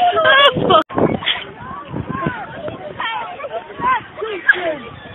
Oh,